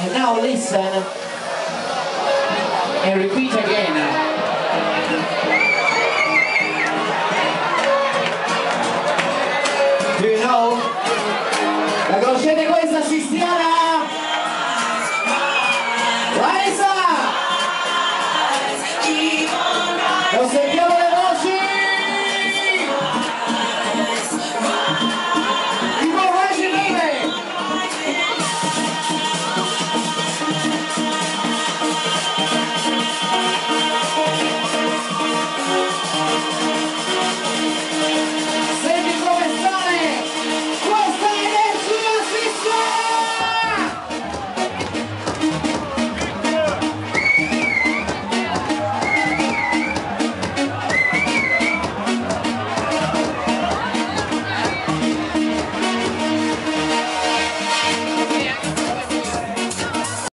And now listen and repeat again. Do you know La conoscete questa, Sistiana?